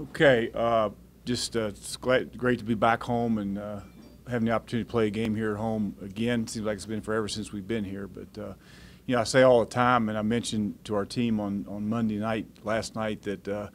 Okay, uh, just uh, it's glad, great to be back home and uh, having the opportunity to play a game here at home again. Seems like it's been forever since we've been here, but uh, you know I say all the time, and I mentioned to our team on on Monday night last night that uh,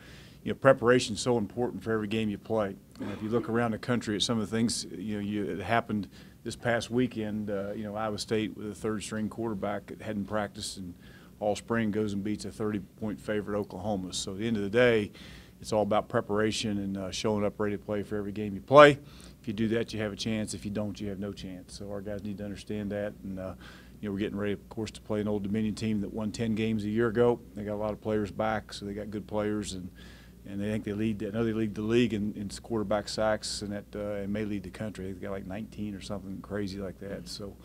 you know preparation is so important for every game you play. And if you look around the country at some of the things you know you, that happened this past weekend, uh, you know Iowa State with a third string quarterback that hadn't practiced and all spring goes and beats a 30 point favorite Oklahoma. So at the end of the day it's all about preparation and uh, showing up ready to play for every game you play. If you do that, you have a chance. If you don't, you have no chance. So our guys need to understand that. And uh, you know, we're getting ready, of course, to play an Old Dominion team that won 10 games a year ago. They got a lot of players back, so they got good players, and and they think they lead. I know they lead the league in, in quarterback sacks, and that uh, and may lead the country. They got like 19 or something crazy like that. So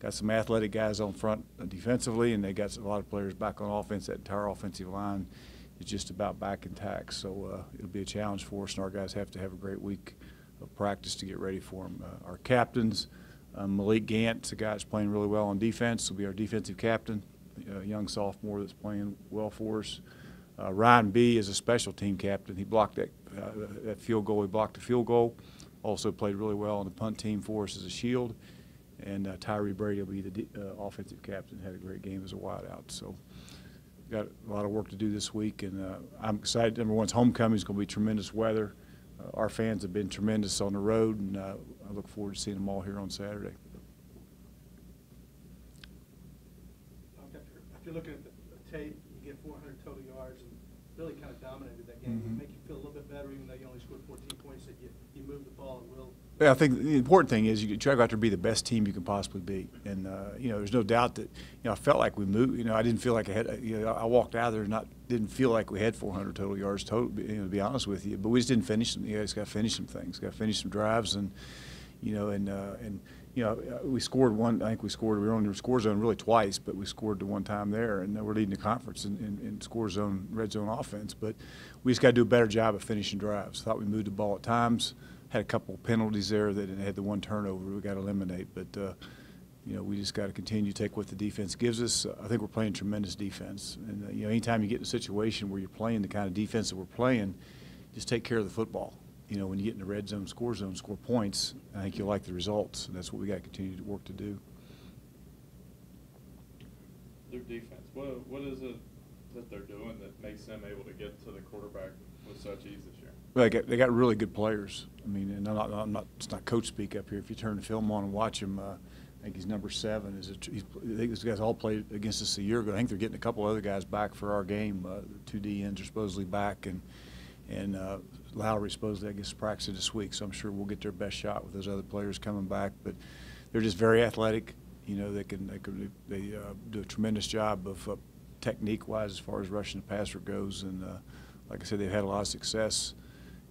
got some athletic guys on front defensively, and they got a lot of players back on offense. That entire offensive line is just about back intact. So uh, it'll be a challenge for us, and our guys have to have a great week of practice to get ready for them. Uh, our captains, um, Malik Gant, a guy that's playing really well on defense, will be our defensive captain, a young sophomore that's playing well for us. Uh, Ryan Bee is a special team captain. He blocked that, uh, that field goal. He blocked the field goal. Also played really well on the punt team for us as a shield. And uh, Tyre Brady will be the uh, offensive captain. Had a great game as a wideout. So got a lot of work to do this week, and uh, I'm excited. Number one, it's homecoming. It's going to be tremendous weather. Uh, our fans have been tremendous on the road, and uh, I look forward to seeing them all here on Saturday. After looking at the tape, you get 400 total yards and really kind of dominated that game. Mm -hmm. Make you feel a little bit better, even though you only scored 14 points, that you, you moved the ball at will yeah, I think the important thing is you try to go out there and be the best team you can possibly be, and uh, you know there's no doubt that you know I felt like we moved. You know I didn't feel like I had. You know I walked out of there and not didn't feel like we had 400 total yards total. You know, to be honest with you, but we just didn't finish them. You guys got to finish some things. Got to finish some drives, and you know and uh, and you know uh, we scored one. I think we scored. We were on the score zone really twice, but we scored the one time there, and we're leading the conference in, in, in score zone, red zone offense. But we just got to do a better job of finishing drives. Thought we moved the ball at times had a couple penalties there that had the one turnover we got to eliminate. But uh, you know, we just got to continue to take what the defense gives us. I think we're playing tremendous defense, and uh, you know, anytime you get in a situation where you're playing the kind of defense that we're playing, just take care of the football. You know, when you get in the red zone, score zone, score points, I think you'll like the results, and that's what we got to continue to work to do. Their defense. What what is it that they're doing that makes them able to get to the quarterback with such ease this year? Well, they got, they got really good players. I mean, and I'm not, I'm not, it's not coach speak up here. If you turn the film on and watch him, uh, I think he's number seven. Is it, he's, I think these guys all played against us a year ago. I think they're getting a couple other guys back for our game. Uh, two DNs are supposedly back, and and uh, Lawry supposedly I guess practicing this week. So I'm sure we'll get their best shot with those other players coming back. But they're just very athletic. You know, they can they can they uh, do a tremendous job of uh, technique-wise as far as rushing the passer goes. And uh, like I said, they've had a lot of success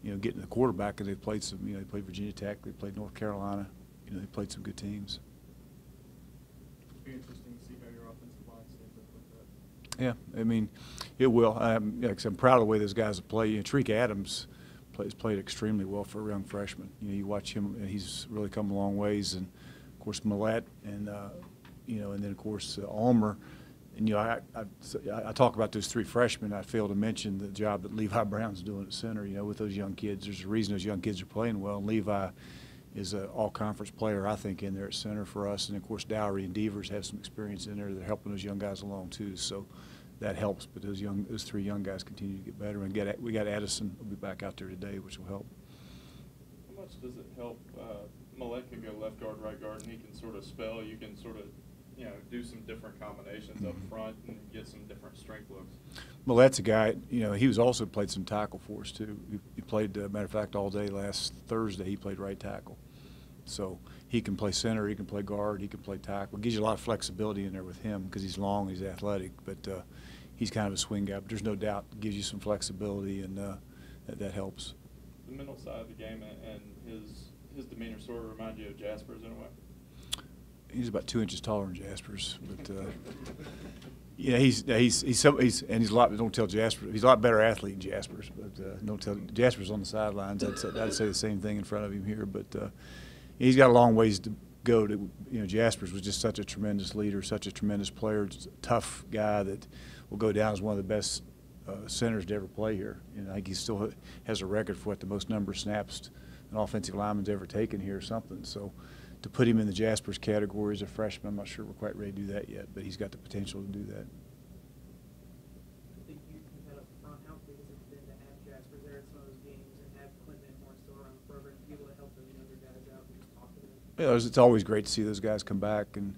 you know, getting the quarterback because they played some, you know, they played Virginia Tech, they played North Carolina, you know, they played some good teams. It'll be interesting to see how your offensive line up. Yeah, I mean, it will. I'm, I'm proud of the way those guys have played. You know, Tariq Adams plays played extremely well for a young freshman. You know, you watch him; he's really come a long ways. And of course, Mollette, and uh, you know, and then of course uh, Almer and you know, I, I, I, talk about those three freshmen. I fail to mention the job that Levi Brown's doing at center. You know, with those young kids, there's a reason those young kids are playing well. And Levi is an all-conference player, I think, in there at center for us. And of course, Dowry and Devers have some experience in there. They're helping those young guys along too. So that helps. But those young, those three young guys continue to get better. And get we got Addison will be back out there today, which will help. How much does it help? Uh, Malek can go left guard, right guard, and he can sort of spell. You can sort of you know, do some different combinations up mm-hmm. front and get some different strength looks. Well, that's a guy. You know, he was also played some tackle for us too. He, he played, uh, matter of fact, all day last Thursday. He played right tackle, so he can play center, he can play guard, he can play tackle. It gives you a lot of flexibility in there with him because he's long, he's athletic, but uh, he's kind of a swing guy. But there's no doubt it gives you some flexibility, and uh, that, that helps. The mental side of the game and his his demeanor sort of remind you of Jasperse in a way he's about two inches taller than Jasperse, but uh, yeah, he's he's he's, some, he's and he's a lot. Don't tell Jasper. He's a lot better athlete than Jasperse, but uh, don't tell Jasperse on the sidelines. I'd say, I'd say the same thing in front of him here, but uh, he's got a long ways to go. To you know, Jasperse was just such a tremendous leader, such a tremendous player, tough guy that will go down as one of the best uh, centers to ever play here. And I think he still has a record for what the most number of snaps an offensive lineman's ever taken here or something. So to put him in the Jasperse category as a freshman, I'm not sure we're quite ready to do that yet, but he's got the potential to do that. you can head up front, how big has it been to have Jasper there at some of those games and have Clint Van Horn still around the program, to be able to help those younger guys out and just talk to them? Yeah, it's it's always great to see those guys come back, and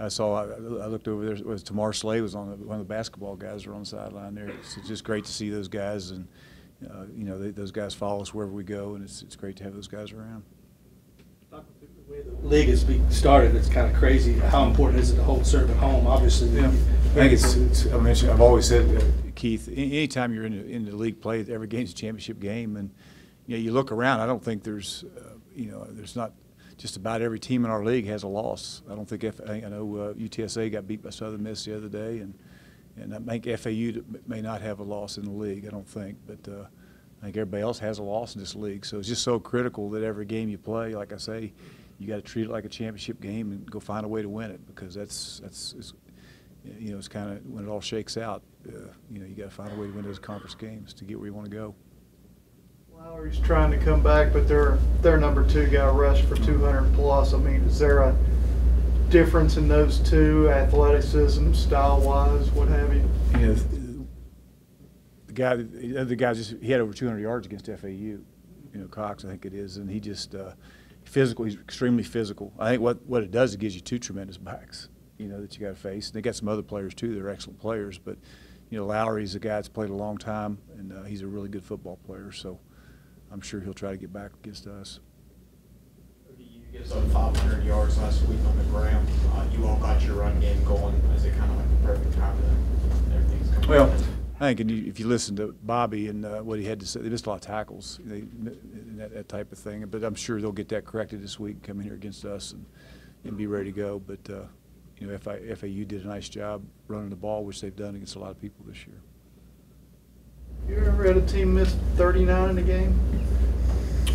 I saw, I I looked over there, it was Tamar Slay was on, the- one of the basketball guys were on the sideline there. It's just great to see those guys, and, uh, you know, they- those guys follow us wherever we go, and it's, it's great to have those guys around. The way the league has started, it's kind of crazy. How important is it to hold serve at home? Obviously. Yeah, I think it's, it's, I mentioned, I've always said, uh, Keith, anytime you're in, the- in the league play, every game's a championship game, and, you know, you look around, I don't think there's, uh, you know, there's not, just about every team in our league has a loss. I don't think, F- I know uh, UTSA got beat by Southern Miss the other day, and, and I think FAU may not have a loss in the league, I don't think, but, uh, I think everybody else has a loss in this league, so it's just so critical that every game you play, like I say, you got to treat it like a championship game and go find a way to win it because that's that's you know it's kind of when it all shakes out, uh, you know you got to find a way to win those conference games to get where you want to go. Lawry's trying to come back, but their, their number two guy rushed for two hundred plus. I mean, is there a difference in those two, athleticism, style-wise, what have you? Know, the guy, the other guy just he had over 200 yards against FAU. You know, Cox, I think it is, and he just uh, physical. He's extremely physical. I think what what it does, it gives you two tremendous backs. You know that you got to face. And they got some other players too. They're excellent players, but you know Lawry's a guy that's played a long time, and uh, he's a really good football player. So I'm sure he'll try to get back against us. You guys had 500 yards last week on the ground. Uh, you all got your run game going. Is it kind of like the perfect time that everything's coming? Well? I think and you, if you listen to Bobby and uh, what he had to say, they missed a lot of tackles, they, and that, that type of thing. But I'm sure they'll get that corrected this week, come in here against us, and, and be ready to go. But uh, you know, FAU did a nice job running the ball, which they've done against a lot of people this year. You ever had a team miss thirty-nine in a game?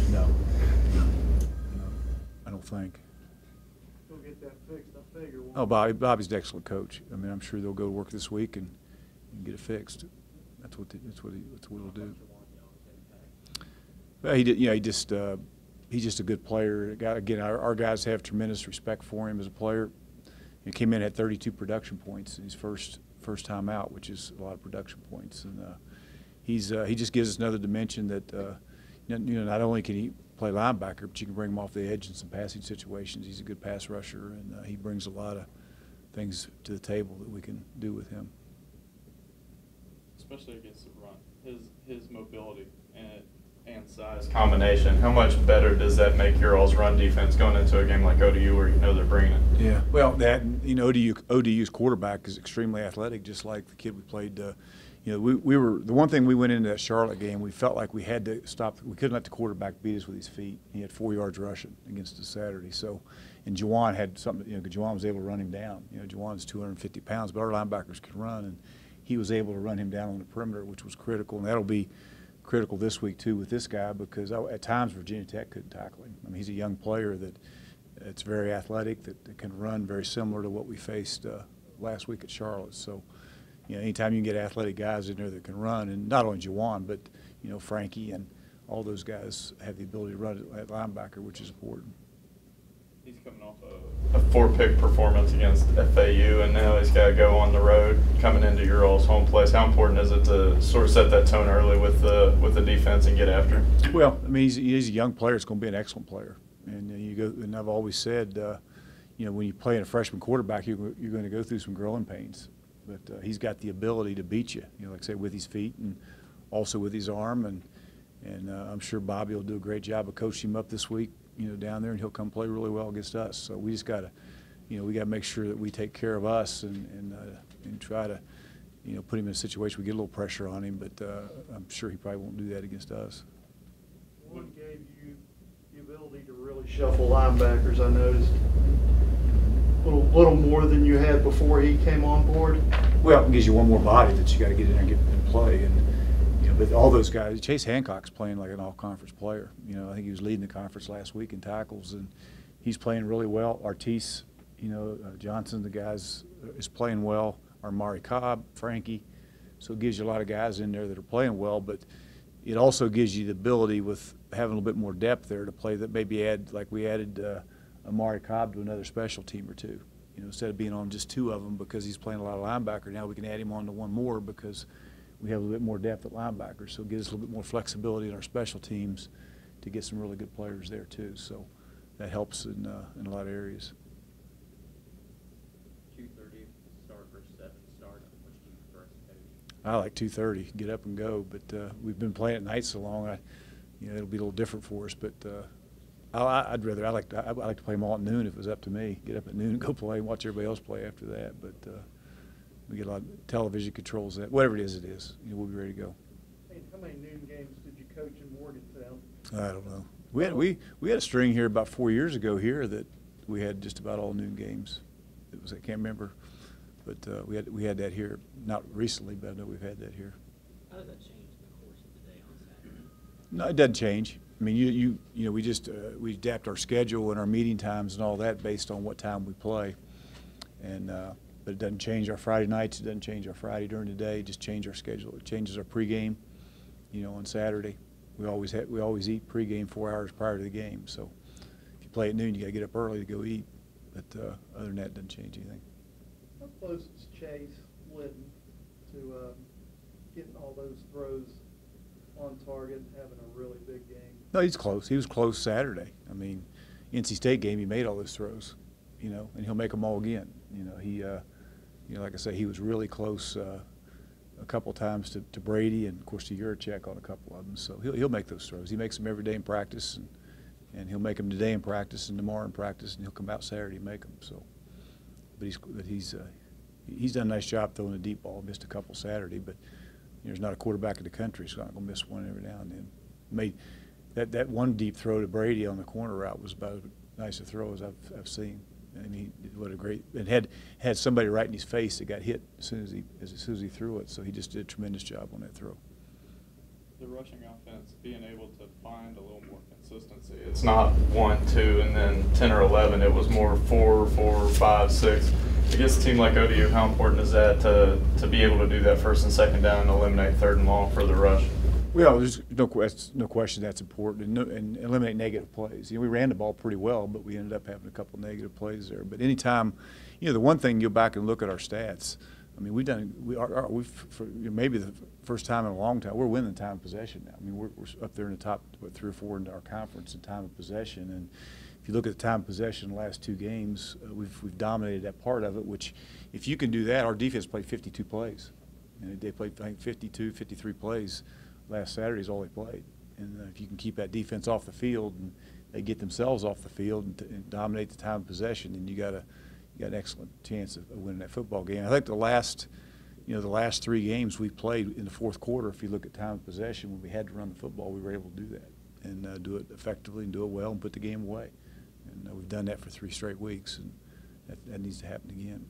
No, no, I don't think. We'll get that fixed, I figure. Oh, Bobby, Bobby's an excellent coach. I mean, I'm sure they'll go to work this week and, and get it fixed. That's what, the- that's what he, that's what he'll do. Well, he did, you know, he just, uh, he's just a good player. Again, our, our guys have tremendous respect for him as a player. He came in at 32 production points in his first, first time out, which is a lot of production points. And, uh, he's, uh, he just gives us another dimension that, uh, you know, not only can he play linebacker, but you can bring him off the edge in some passing situations. He's a good pass rusher, and, uh, he brings a lot of things to the table that we can do with him. especially against the run. His his mobility and and size combination. How much better does that make your all's run defense going into a game like ODU where you know they're bringing it? Yeah, well, that you know, ODU, ODU's quarterback is extremely athletic, just like the kid we played. Uh, you know, we, we were the one thing we went into that Charlotte game. We felt like we had to stop. We couldn't let the quarterback beat us with his feet. He had four yards rushing against us Saturday. So, and Jawan had something. You know, Jawan was able to run him down. You know, Jawan's 250 pounds, but our linebackers can run, and he was able to run him down on the perimeter, which was critical. And that'll be critical this week too with this guy because at times Virginia Tech couldn't tackle him. I mean, he's a young player that it's very athletic that, that can run very similar to what we faced uh, last week at Charlotte. So, you know, anytime you can get athletic guys in there that can run, and not only Jawan, but you know Frankie and all those guys have the ability to run at linebacker, which is important. He's coming off a, a four pick performance against FAU, and now he's got to go on the road coming into your all's home place. How important is it to sort of set that tone early with the with the defense and get after? him? Well, I mean, he's, he's a young player. It's going to be an excellent player, and uh, you go. And I've always said, uh, you know, when you play in a freshman quarterback, you're, you're going to go through some growing pains. But uh, he's got the ability to beat you. You know, like I say, with his feet and also with his arm, and and uh, I'm sure Bobby will do a great job of coaching him up this week. You know, down there, and he'll come play really well against us. So we just got to, you know, we got to make sure that we take care of us and and uh, and try to, you know, put him in a situation where we get a little pressure on him. But uh, I'm sure he probably won't do that against us. One gave you the ability to really shuffle linebackers, I noticed. Little, little more than you had before he came on board. Well, it gives you one more body that you got to get in there and get play. And you know, but all those guys, Chase Hancock's playing like an all-conference player. You know, I think he was leading the conference last week in tackles, and he's playing really well. Artis, you know, uh, Johnson, the guys uh, is playing well. Omari Cobb, Frankie, So it gives you a lot of guys in there that are playing well, but it also gives you the ability with having a little bit more depth there to play that maybe add, like we added uh, Omari Cobb to another special team or two. You know, instead of being on just two of them because he's playing a lot of linebacker, now we can add him on to one more because we have a little bit more depth at linebacker. So it gives us a little bit more flexibility in our special teams to get some really good players there too. So that helps in, uh, in a lot of areas. two thirty start versus seven start, which do you prefer as a coach? I like two thirty, get up and go, but uh, we've been playing at night so long, I, you know, it'll be a little different for us, but uh, I, I'd rather, I like, to, I I like to play them all at noon if it was up to me. Get up at noon and go play, and watch everybody else play after that, but uh, we get a lot of television controls that, whatever it is, it is, you know, we'll be ready to go. Hey, how many noon games did you coach in Morgantown? I don't know. We had, we, we had a string here about four years ago here that we had just about all noon games. It was, I can't remember, but uh, we had, we had that here, not recently, but I know we've had that here. How does that change the course of the day on Saturday? No, it doesn't change. I mean, you, you, you know, we just, uh, we adapt our schedule and our meeting times and all that based on what time we play. And, uh, but it doesn't change our Friday nights, it doesn't change our Friday during the day, just change our schedule. It changes our pregame, you know, on Saturday. We always have, we always eat pregame four hours prior to the game, so if you play at noon, you gotta get up early to go eat. But, uh, other than that, it doesn't change anything. How close is Chase Litton to um, getting all those throws on target and having a really big game? No, he's close. He was close Saturday. I mean, NC State game, he made all those throws, you know, and he'll make them all again. You know, he, uh, you know, like I say, he was really close uh, a couple times to, to Brady and, of course, to Yurachek on a couple of them. So he'll, he'll make those throws. He makes them every day in practice, and, and he'll make them today in practice and tomorrow in practice, and he'll come out Saturday and make them. So, but he's, but he's, uh, he's done a nice job throwing the deep ball. Missed a couple Saturday, but you know, there's not a quarterback in the country who's not going to miss one every now and then. Made that that one deep throw to Brady on the corner route was about as nice a throw as I've I've seen. I mean, what a great and had had somebody right in his face that got hit as soon as he as soon as he threw it. So he just did a tremendous job on that throw. The rushing offense, being able to find a little more consistency. It's not one, two, and then ten or eleven. It was more four, four, five, six. I guess a team like ODU, how important is that to, to be able to do that first and second down and eliminate third and long for the rush? Well, there's no question, no question that's important, and, no, and eliminate negative plays. You know, we ran the ball pretty well, but we ended up having a couple negative plays there. But anytime, you know, the one thing you go back and look at our stats. I mean, we've done, we are, we've maybe the first time in a long time we're winning time of possession now. I mean, we're, we're up there in the top what three or four in our conference in time of possession, and if you look at the time of possession in the last two games, uh, we've we've dominated that part of it. Which, if you can do that, our defense played 52 plays, and they played I think 52, 53 plays last Saturday is all they played. And uh, if you can keep that defense off the field and they get themselves off the field and, and dominate the time of possession, then you got a you got an excellent chance of, of winning that football game. I think the last you know the last three games we played in the fourth quarter, if you look at time of possession, when we had to run the football, we were able to do that and uh, do it effectively and do it well and put the game away. And uh, we've done that for three straight weeks, and that, that needs to happen again.